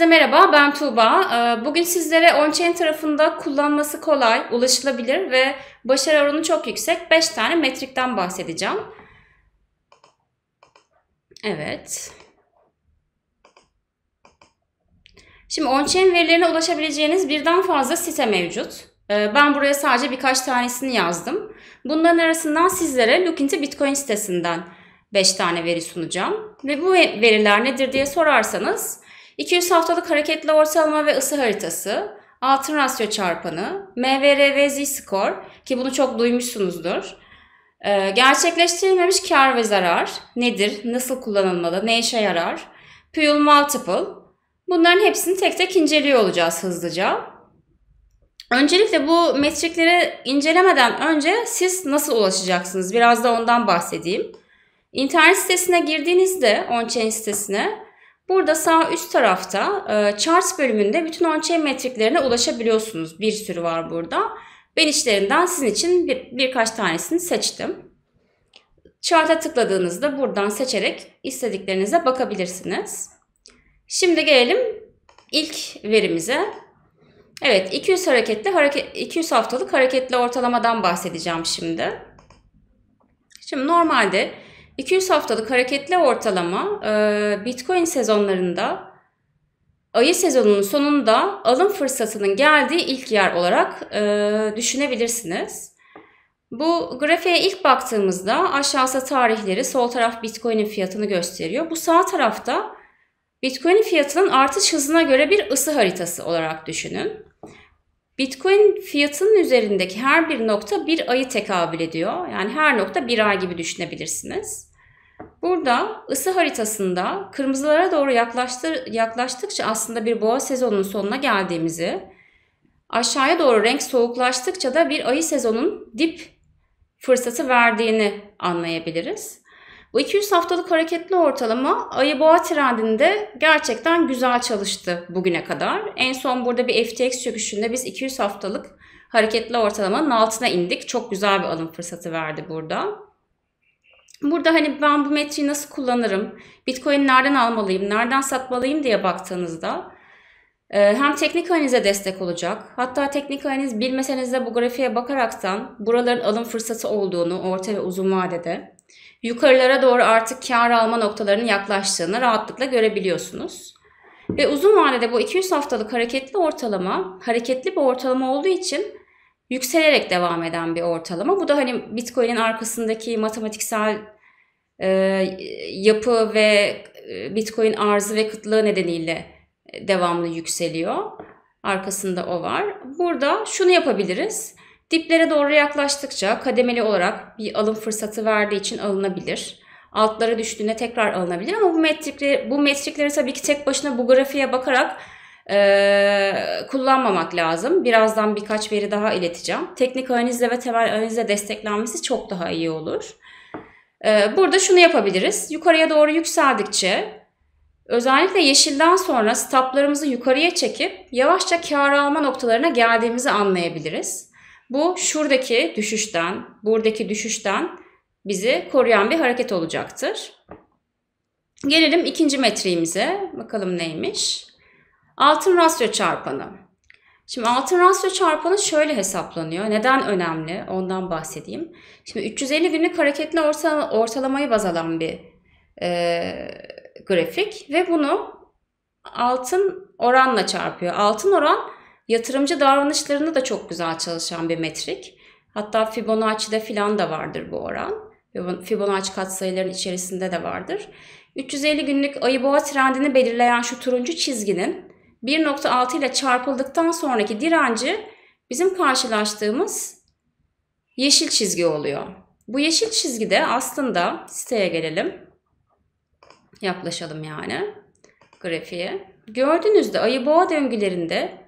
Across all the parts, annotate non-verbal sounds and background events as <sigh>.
Herkese merhaba, ben Tuğba. Ee, bugün sizlere on-chain tarafında kullanması kolay, ulaşılabilir ve başarı oranı çok yüksek 5 tane metrikten bahsedeceğim. Evet. Şimdi on-chain verilerine ulaşabileceğiniz birden fazla site mevcut. Ee, ben buraya sadece birkaç tanesini yazdım. Bunların arasından sizlere Look into Bitcoin sitesinden 5 tane veri sunacağım. Ve bu veriler nedir diye sorarsanız 200 haftalık hareketli ortalama ve ısı haritası, altın rasyo çarpanı, MVR ve Z-score ki bunu çok duymuşsunuzdur. Ee, gerçekleştirilmemiş kar ve zarar nedir, nasıl kullanılmalı, ne işe yarar, Puyol Multiple bunların hepsini tek tek inceliyor olacağız hızlıca. Öncelikle bu metrikleri incelemeden önce siz nasıl ulaşacaksınız biraz da ondan bahsedeyim. İnternet sitesine girdiğinizde on-chain sitesine burada sağ üst tarafta e, charts bölümünde bütün on-chain metriklerine ulaşabiliyorsunuz. Bir sürü var burada. Ben içlerinden sizin için bir, birkaç tanesini seçtim. Chart'a tıkladığınızda buradan seçerek istediklerinize bakabilirsiniz. Şimdi gelelim ilk verimize. Evet 200 hareketli hareket 200 haftalık hareketli ortalamadan bahsedeceğim şimdi. Şimdi normalde 200 haftalık hareketli ortalama e, Bitcoin sezonlarında ayı sezonunun sonunda alım fırsatının geldiği ilk yer olarak e, düşünebilirsiniz. Bu grafiğe ilk baktığımızda aşağısı tarihleri, sol taraf Bitcoin'in fiyatını gösteriyor. Bu sağ tarafta Bitcoin fiyatının artış hızına göre bir ısı haritası olarak düşünün. Bitcoin fiyatının üzerindeki her bir nokta bir ayı tekabül ediyor. Yani her nokta bir ay gibi düşünebilirsiniz. Burada ısı haritasında kırmızılara doğru yaklaştır, yaklaştıkça aslında bir boğa sezonunun sonuna geldiğimizi, aşağıya doğru renk soğuklaştıkça da bir ayı sezonun dip fırsatı verdiğini anlayabiliriz. Bu 200 haftalık hareketli ortalama ayı boğa trendinde gerçekten güzel çalıştı bugüne kadar. En son burada bir FTX çöküşünde biz 200 haftalık hareketli ortalamanın altına indik. Çok güzel bir alım fırsatı verdi burada. Burada hani ben bu metriği nasıl kullanırım, Bitcoin nereden almalıyım, nereden satmalıyım diye baktığınızda e, hem teknik analize destek olacak. Hatta teknik analiz bilmeseniz de bu grafiğe bakaraktan buraların alım fırsatı olduğunu orta ve uzun vadede yukarılara doğru artık kar alma noktalarının yaklaştığını rahatlıkla görebiliyorsunuz. Ve uzun vadede bu 200 haftalık hareketli ortalama, hareketli bir ortalama olduğu için yükselerek devam eden bir ortalama. Bu da hani Bitcoin'in arkasındaki matematiksel e, yapı ve e, Bitcoin arzı ve kıtlığı nedeniyle devamlı yükseliyor. Arkasında o var. Burada şunu yapabiliriz. Diplere doğru yaklaştıkça kademeli olarak bir alım fırsatı verdiği için alınabilir. Altlara düştüğünde tekrar alınabilir ama bu metrikleri, bu metrikleri tabii ki tek başına bu grafiğe bakarak e, kullanmamak lazım. Birazdan birkaç veri daha ileteceğim. Teknik analizle ve temel analizle desteklenmesi çok daha iyi olur. E, burada şunu yapabiliriz. Yukarıya doğru yükseldikçe özellikle yeşilden sonra stoplarımızı yukarıya çekip yavaşça kar alma noktalarına geldiğimizi anlayabiliriz. Bu şuradaki düşüşten, buradaki düşüşten bizi koruyan bir hareket olacaktır. Gelelim ikinci metriğimize. Bakalım neymiş? Altın rasyo çarpanı. Şimdi altın rasyo çarpanı şöyle hesaplanıyor. Neden önemli? Ondan bahsedeyim. Şimdi 350 günlük hareketli ortalamayı baz alan bir e, grafik ve bunu altın oranla çarpıyor. Altın oran yatırımcı davranışlarında da çok güzel çalışan bir metrik. Hatta Fibonacci'de filan da vardır bu oran. Fibonacci katsayıların içerisinde de vardır. 350 günlük ayı boğa trendini belirleyen şu turuncu çizginin 1.6 ile çarpıldıktan sonraki direnci bizim karşılaştığımız yeşil çizgi oluyor. Bu yeşil çizgide aslında siteye gelelim. Yaklaşalım yani grafiğe. Gördüğünüzde ayı boğa döngülerinde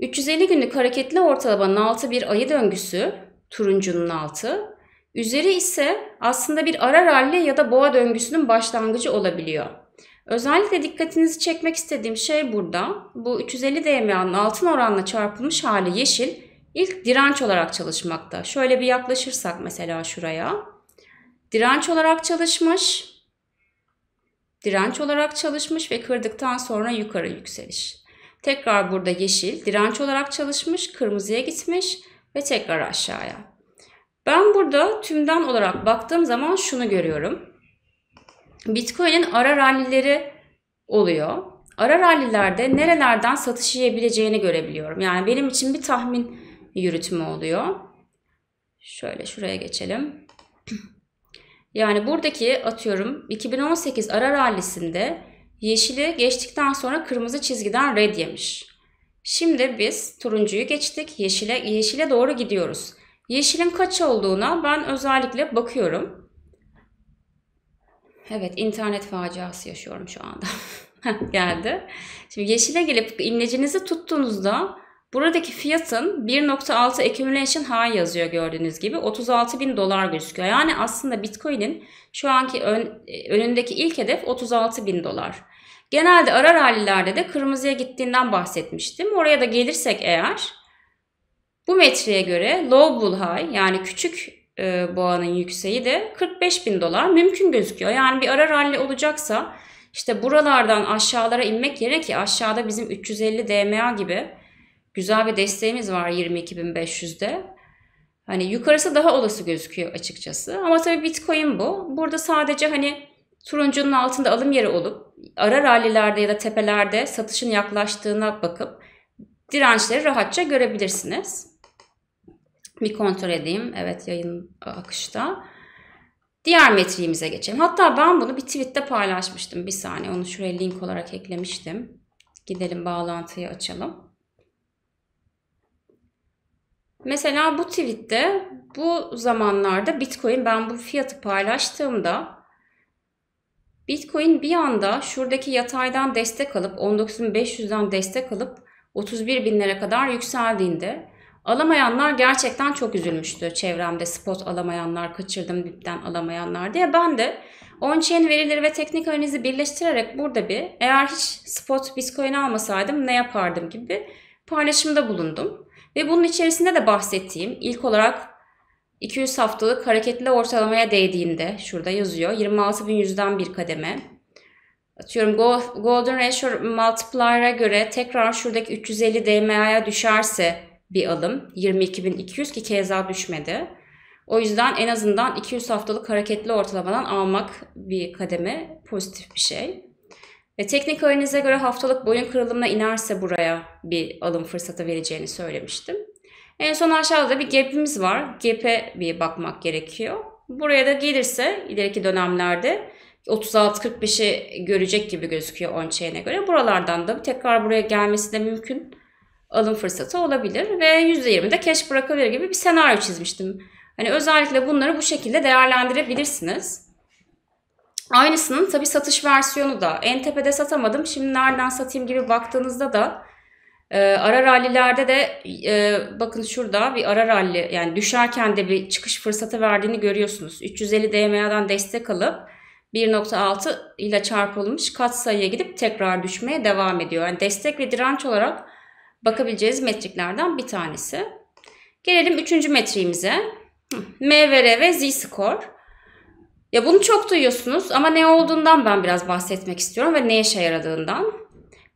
350 günlük hareketli ortalamanın altı bir ayı döngüsü, turuncunun altı. Üzeri ise aslında bir ara ralli ya da boğa döngüsünün başlangıcı olabiliyor. Özellikle dikkatinizi çekmek istediğim şey burada. Bu 350 DMA'nın altın oranla çarpılmış hali yeşil ilk direnç olarak çalışmakta. Şöyle bir yaklaşırsak mesela şuraya. Direnç olarak çalışmış. direnç olarak çalışmış ve kırdıktan sonra yukarı yükseliş. Tekrar burada yeşil direnç olarak çalışmış, kırmızıya gitmiş ve tekrar aşağıya. Ben burada tümden olarak baktığım zaman şunu görüyorum. Bitcoin'in ara rallileri oluyor. Ara rallilerde nerelerden satış yiyebileceğini görebiliyorum. Yani benim için bir tahmin yürütme oluyor. Şöyle şuraya geçelim. <clears throat> Yani buradaki atıyorum 2018 ara rallisinde yeşili geçtikten sonra kırmızı çizgiden red yemiş. Şimdi biz turuncuyu geçtik. Yeşile, yeşile doğru gidiyoruz. Yeşilin kaç olduğuna ben özellikle bakıyorum. Evet internet faciası yaşıyorum şu anda. <laughs> Geldi. Şimdi yeşile gelip imlecinizi tuttuğunuzda buradaki fiyatın 1.6 accumulation high yazıyor gördüğünüz gibi. 36 bin dolar gözüküyor. Yani aslında Bitcoin'in şu anki ön, önündeki ilk hedef 36 bin dolar. Genelde ara rallilerde de kırmızıya gittiğinden bahsetmiştim. Oraya da gelirsek eğer bu metreye göre low bull high yani küçük e, boğanın yükseği de 45 bin dolar mümkün gözüküyor. Yani bir ara rally olacaksa işte buralardan aşağılara inmek yerine ki aşağıda bizim 350 DMA gibi güzel bir desteğimiz var 22.500'de. Hani yukarısı daha olası gözüküyor açıkçası. Ama tabii Bitcoin bu. Burada sadece hani turuncunun altında alım yeri olup ara rallilerde ya da tepelerde satışın yaklaştığına bakıp dirençleri rahatça görebilirsiniz. Bir kontrol edeyim. Evet yayın akışta. Diğer metriğimize geçelim. Hatta ben bunu bir tweette paylaşmıştım. Bir saniye onu şuraya link olarak eklemiştim. Gidelim bağlantıyı açalım. Mesela bu tweette bu zamanlarda Bitcoin ben bu fiyatı paylaştığımda Bitcoin bir anda şuradaki yataydan destek alıp 19.500'den destek alıp 31 binlere kadar yükseldiğinde alamayanlar gerçekten çok üzülmüştü çevremde spot alamayanlar kaçırdım dipten alamayanlar diye. Ben de on-chain verileri ve teknik analizi birleştirerek burada bir eğer hiç spot bitcoin almasaydım ne yapardım gibi paylaşımda bulundum. Ve bunun içerisinde de bahsettiğim ilk olarak 200 haftalık hareketli ortalamaya değdiğinde şurada yazıyor 26.100'den bir kademe. Atıyorum Golden Ratio Multiplier'a göre tekrar şuradaki 350 DMA'ya düşerse bir alım 22.200 ki keza düşmedi. O yüzden en azından 200 haftalık hareketli ortalamadan almak bir kademe pozitif bir şey. Ve teknik analize göre haftalık boyun kırılımına inerse buraya bir alım fırsatı vereceğini söylemiştim. En son aşağıda bir gap'imiz var. Gap'e bir bakmak gerekiyor. Buraya da gelirse ileriki dönemlerde 36-45'i görecek gibi gözüküyor on-chain'e göre. Buralardan da tekrar buraya gelmesi de mümkün alım fırsatı olabilir ve %20'de cash bırakabilir gibi bir senaryo çizmiştim. Hani özellikle bunları bu şekilde değerlendirebilirsiniz. Aynısının tabi satış versiyonu da en tepede satamadım şimdi nereden satayım gibi baktığınızda da e, ara rallilerde de e, bakın şurada bir ara ralli yani düşerken de bir çıkış fırsatı verdiğini görüyorsunuz. 350 DMA'dan destek alıp 1.6 ile çarpılmış kat sayıya gidip tekrar düşmeye devam ediyor. Yani destek ve direnç olarak bakabileceğiz metriklerden bir tanesi. Gelelim üçüncü metriğimize. MVR ve Z-score. Ya bunu çok duyuyorsunuz ama ne olduğundan ben biraz bahsetmek istiyorum ve ne işe yaradığından.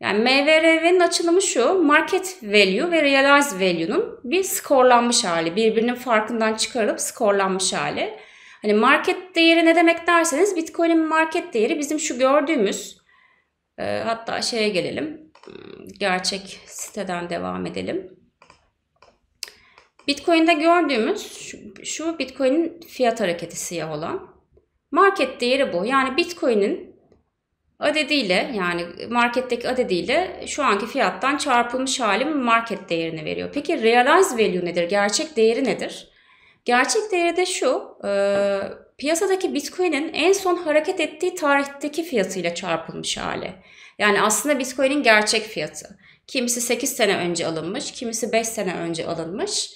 Yani MVRV'nin açılımı şu, market value ve realized value'nun bir skorlanmış hali, birbirinin farkından çıkarılıp skorlanmış hali. Hani market değeri ne demek derseniz Bitcoin'in market değeri bizim şu gördüğümüz e, hatta şeye gelelim. Gerçek siteden devam edelim. Bitcoin'de gördüğümüz şu, şu Bitcoin'in fiyat hareketi siyah olan. Market değeri bu. Yani Bitcoin'in adediyle yani marketteki adediyle şu anki fiyattan çarpılmış hali market değerini veriyor. Peki realized value nedir? Gerçek değeri nedir? Gerçek değeri de şu. E, piyasadaki Bitcoin'in en son hareket ettiği tarihteki fiyatıyla çarpılmış hali. Yani aslında Bitcoin'in gerçek fiyatı. Kimisi 8 sene önce alınmış, kimisi 5 sene önce alınmış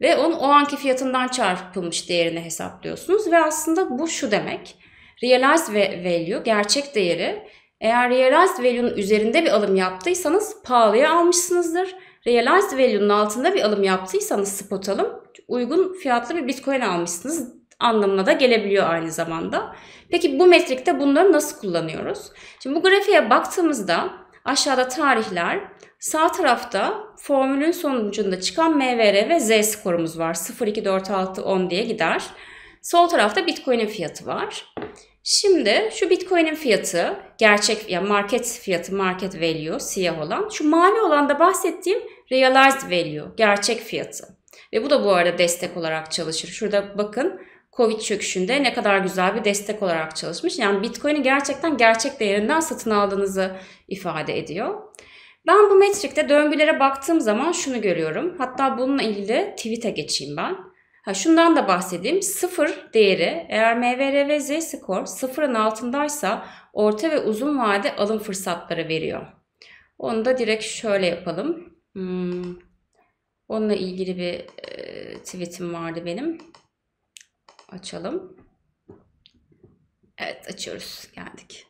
ve onun o anki fiyatından çarpılmış değerini hesaplıyorsunuz ve aslında bu şu demek. Realized value, gerçek değeri eğer realized value'nun üzerinde bir alım yaptıysanız pahalıya almışsınızdır. Realized value'nun altında bir alım yaptıysanız spot alım uygun fiyatlı bir bitcoin almışsınız anlamına da gelebiliyor aynı zamanda. Peki bu metrikte bunları nasıl kullanıyoruz? Şimdi bu grafiğe baktığımızda aşağıda tarihler, sağ tarafta formülün sonucunda çıkan MVR ve Z skorumuz var. 0, 2, 4, 6, 10 diye gider. Sol tarafta Bitcoin'in fiyatı var. Şimdi şu Bitcoin'in fiyatı, gerçek yani market fiyatı, market value siyah olan. Şu mavi olan da bahsettiğim realized value, gerçek fiyatı. Ve bu da bu arada destek olarak çalışır. Şurada bakın Covid çöküşünde ne kadar güzel bir destek olarak çalışmış. Yani Bitcoin'i gerçekten gerçek değerinden satın aldığınızı ifade ediyor. Ben bu metrikte döngülere baktığım zaman şunu görüyorum. Hatta bununla ilgili tweet'e geçeyim ben. Ha, şundan da bahsedeyim. Sıfır değeri eğer MVR ve Z skor sıfırın altındaysa orta ve uzun vade alım fırsatları veriyor. Onu da direkt şöyle yapalım. Hmm. Onunla ilgili bir e, tweetim vardı benim. Açalım. Evet açıyoruz. Geldik.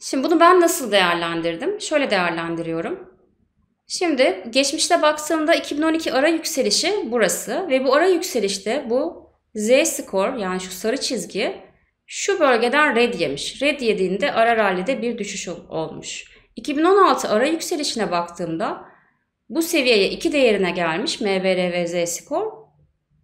Şimdi bunu ben nasıl değerlendirdim? Şöyle değerlendiriyorum. Şimdi geçmişte baktığımda 2012 ara yükselişi burası ve bu ara yükselişte bu Z skor yani şu sarı çizgi şu bölgeden red yemiş. Red yediğinde ara rallide bir düşüş olmuş. 2016 ara yükselişine baktığımda bu seviyeye 2 değerine gelmiş MVR ve Z skor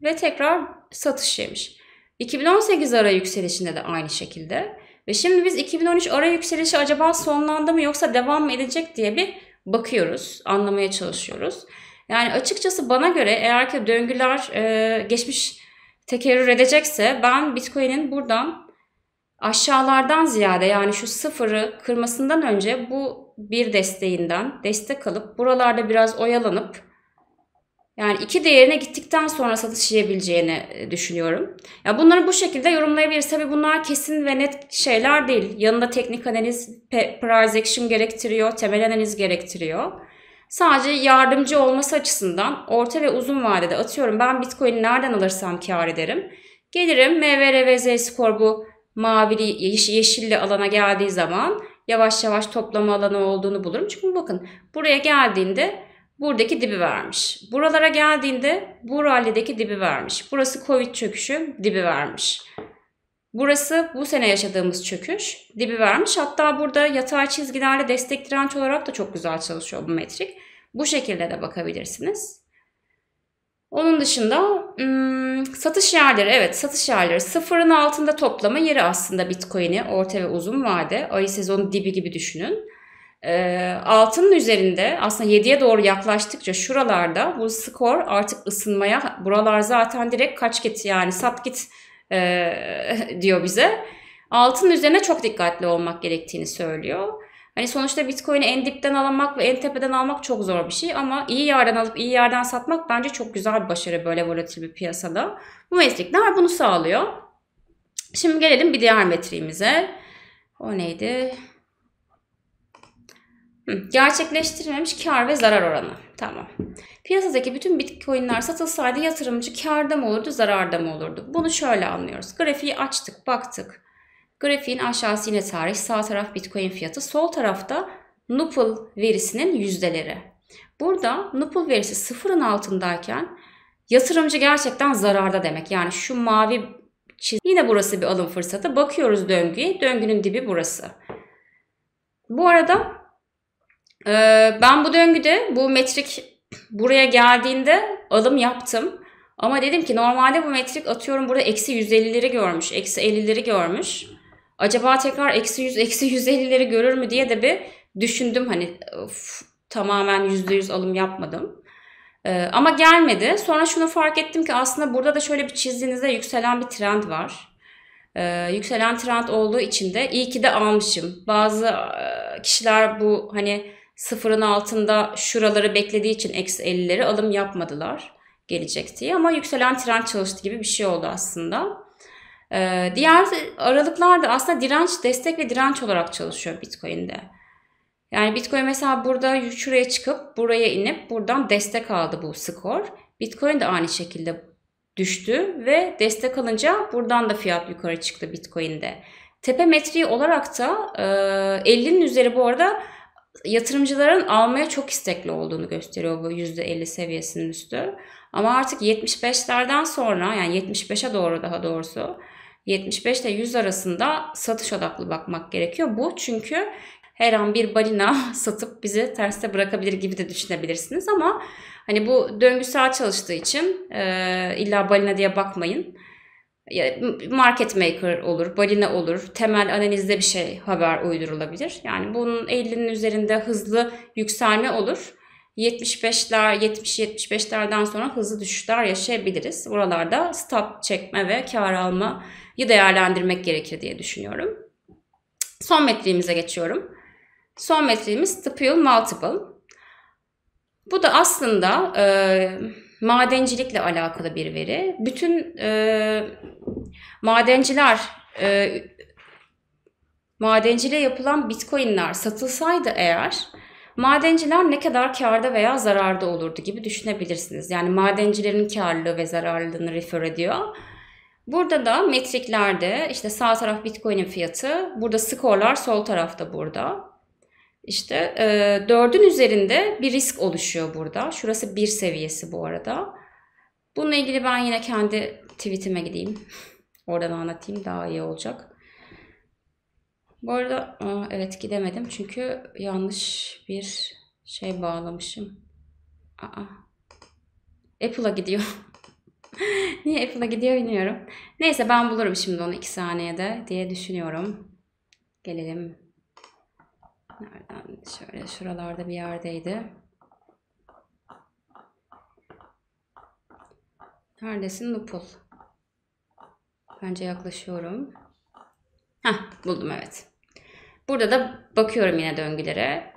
ve tekrar satış yemiş. 2018 ara yükselişinde de aynı şekilde. Ve şimdi biz 2013 ara yükselişi acaba sonlandı mı yoksa devam mı edecek diye bir bakıyoruz, anlamaya çalışıyoruz. Yani açıkçası bana göre eğer ki döngüler e, geçmiş tekerrür edecekse ben Bitcoin'in buradan aşağılardan ziyade yani şu sıfırı kırmasından önce bu bir desteğinden destek alıp buralarda biraz oyalanıp yani iki değerine gittikten sonra satış yiyebileceğini e, düşünüyorum. Ya bunları bu şekilde yorumlayabiliriz. Tabii bunlar kesin ve net şeyler değil. Yanında teknik analiz, price action gerektiriyor, temel analiz gerektiriyor. Sadece yardımcı olması açısından orta ve uzun vadede atıyorum ben Bitcoin'i nereden alırsam kar ederim. Gelirim MVR ve Z skor bu mavili yeşilli alana geldiği zaman yavaş yavaş toplama alanı olduğunu bulurum. Çünkü bakın buraya geldiğinde buradaki dibi vermiş. Buralara geldiğinde bu rallideki dibi vermiş. Burası Covid çöküşü dibi vermiş. Burası bu sene yaşadığımız çöküş dibi vermiş. Hatta burada yatay çizgilerle destek direnç olarak da çok güzel çalışıyor bu metrik. Bu şekilde de bakabilirsiniz. Onun dışında ım, satış yerleri evet satış yerleri sıfırın altında toplama yeri aslında Bitcoin'i orta ve uzun vade ayı sezonu dibi gibi düşünün. E, altının üzerinde aslında 7'ye doğru yaklaştıkça şuralarda bu skor artık ısınmaya buralar zaten direkt kaç git yani sat git e, <laughs> diyor bize. Altın üzerine çok dikkatli olmak gerektiğini söylüyor. Hani sonuçta Bitcoin'i en dipten almak ve en tepeden almak çok zor bir şey ama iyi yerden alıp iyi yerden satmak bence çok güzel bir başarı böyle volatil bir piyasada. Bu metrikler bunu sağlıyor. Şimdi gelelim bir diğer metriğimize. O neydi? Gerçekleştirilmemiş kar ve zarar oranı. Tamam. Piyasadaki bütün bitcoinler satılsaydı yatırımcı karda mı olurdu, zararda mı olurdu? Bunu şöyle anlıyoruz. Grafiği açtık, baktık. Grafiğin aşağısı yine tarih, sağ taraf bitcoin fiyatı, sol tarafta Nupul verisinin yüzdeleri. Burada Nupul verisi sıfırın altındayken yatırımcı gerçekten zararda demek. Yani şu mavi çizgi yine burası bir alım fırsatı. Bakıyoruz döngüye. Döngünün dibi burası. Bu arada ee, ben bu döngüde bu metrik buraya geldiğinde alım yaptım. Ama dedim ki normalde bu metrik atıyorum burada eksi 150'leri görmüş. Eksi 50'leri görmüş. Acaba tekrar eksi 100, eksi 150'leri görür mü diye de bir düşündüm. Hani of, tamamen %100 alım yapmadım. Ee, ama gelmedi. Sonra şunu fark ettim ki aslında burada da şöyle bir çizdiğinizde yükselen bir trend var. Ee, yükselen trend olduğu için de iyi ki de almışım. Bazı e, kişiler bu hani sıfırın altında şuraları beklediği için eksi 50'leri alım yapmadılar gelecek diye. Ama yükselen trend çalıştı gibi bir şey oldu aslında. Ee, diğer aralıklar da aslında direnç, destek ve direnç olarak çalışıyor Bitcoin'de. Yani Bitcoin mesela burada şuraya çıkıp buraya inip buradan destek aldı bu skor. Bitcoin de aynı şekilde düştü ve destek alınca buradan da fiyat yukarı çıktı Bitcoin'de. Tepe metriği olarak da e, 50'nin üzeri bu arada yatırımcıların almaya çok istekli olduğunu gösteriyor bu %50 seviyesinin üstü. Ama artık 75'lerden sonra yani 75'e doğru daha doğrusu 75 ile 100 arasında satış odaklı bakmak gerekiyor. Bu çünkü her an bir balina <laughs> satıp bizi terste bırakabilir gibi de düşünebilirsiniz ama hani bu döngüsel çalıştığı için e, illa balina diye bakmayın. Market maker olur, balina olur, temel analizde bir şey haber uydurulabilir. Yani bunun 50'nin üzerinde hızlı yükselme olur. 75'ler, 70-75'lerden sonra hızlı düşüşler yaşayabiliriz. Buralarda stop çekme ve kar almayı değerlendirmek gerekir diye düşünüyorum. Son metriğimize geçiyorum. Son metriğimiz Stipule Multiple. Bu da aslında e, madencilikle alakalı bir veri. Bütün e, madenciler e, madenciliğe yapılan bitcoinler satılsaydı eğer madenciler ne kadar karda veya zararda olurdu gibi düşünebilirsiniz. Yani madencilerin karlılığı ve zararlılığını refer ediyor. Burada da metriklerde işte sağ taraf bitcoin'in fiyatı, burada skorlar sol tarafta burada. İşte e, 4'ün üzerinde bir risk oluşuyor burada. Şurası bir seviyesi bu arada. Bununla ilgili ben yine kendi tweetime gideyim. Oradan anlatayım daha iyi olacak. Bu arada evet gidemedim çünkü yanlış bir şey bağlamışım. Aa, Apple'a gidiyor. <laughs> Niye Apple'a gidiyor bilmiyorum. Neyse ben bulurum şimdi onu 2 saniyede diye düşünüyorum. Gelelim. Nereden? Şöyle şuralarda bir yerdeydi. Neredesin Nupul? Bence yaklaşıyorum. Heh buldum evet. Burada da bakıyorum yine döngülere.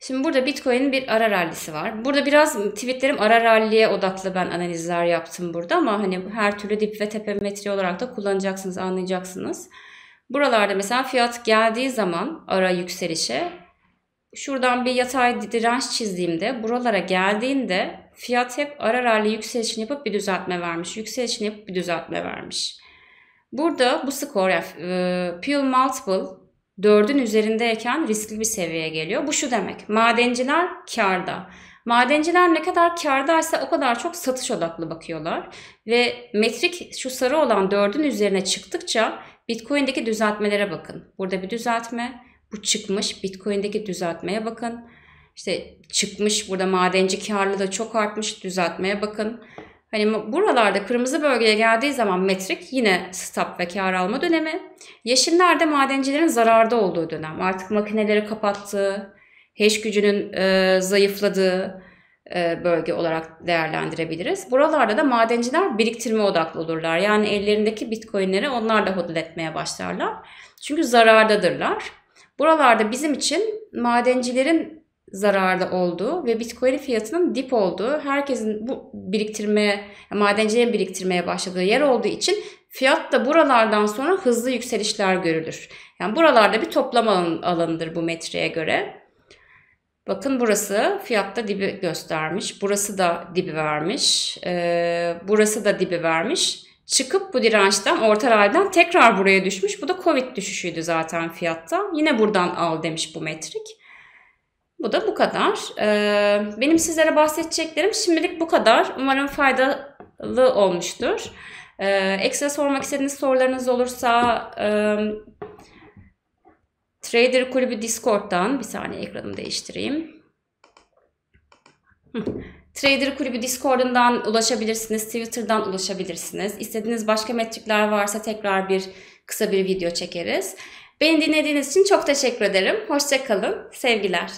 Şimdi burada Bitcoin'in bir ara rallisi var. Burada biraz tweetlerim ara ralliye odaklı ben analizler yaptım burada ama hani her türlü dip ve tepe metri olarak da kullanacaksınız, anlayacaksınız. Buralarda mesela fiyat geldiği zaman ara yükselişe şuradan bir yatay direnç çizdiğimde buralara geldiğinde fiyat hep ara rally yükselişini yapıp bir düzeltme vermiş. Yükselişini yapıp bir düzeltme vermiş. Burada bu skor yani e, Pure Multiple 4'ün üzerindeyken riskli bir seviyeye geliyor. Bu şu demek. Madenciler karda. Madenciler ne kadar kardaysa o kadar çok satış odaklı bakıyorlar. Ve metrik şu sarı olan 4'ün üzerine çıktıkça Bitcoin'deki düzeltmelere bakın. Burada bir düzeltme. Bu çıkmış. Bitcoin'deki düzeltmeye bakın. İşte çıkmış burada madenci karlılığı çok artmış. Düzeltmeye bakın. Hani buralarda kırmızı bölgeye geldiği zaman metrik yine stop ve kar alma dönemi. Yeşillerde madencilerin zararda olduğu dönem. Artık makineleri kapattığı, hash gücünün e, zayıfladığı e, bölge olarak değerlendirebiliriz. Buralarda da madenciler biriktirme odaklı olurlar. Yani ellerindeki bitcoinleri onlar da hodl etmeye başlarlar. Çünkü zarardadırlar. Buralarda bizim için madencilerin zararda olduğu ve Bitcoin fiyatının dip olduğu, herkesin bu biriktirmeye, madencilerin biriktirmeye başladığı yer olduğu için fiyat da buralardan sonra hızlı yükselişler görülür. Yani buralarda bir toplama alanıdır bu metreye göre. Bakın burası fiyatta dibi göstermiş. Burası da dibi vermiş. Ee, burası da dibi vermiş. Çıkıp bu dirençten orta raydan tekrar buraya düşmüş. Bu da Covid düşüşüydü zaten fiyatta. Yine buradan al demiş bu metrik. Bu da bu kadar. Ee, benim sizlere bahsedeceklerim şimdilik bu kadar. Umarım faydalı olmuştur. Ee, ekstra sormak istediğiniz sorularınız olursa e, Trader Kulübü Discord'dan bir saniye ekranımı değiştireyim. Trader Kulübü Discord'undan ulaşabilirsiniz, Twitter'dan ulaşabilirsiniz. İstediğiniz başka metrikler varsa tekrar bir kısa bir video çekeriz. Beni dinlediğiniz için çok teşekkür ederim. Hoşçakalın. Sevgiler.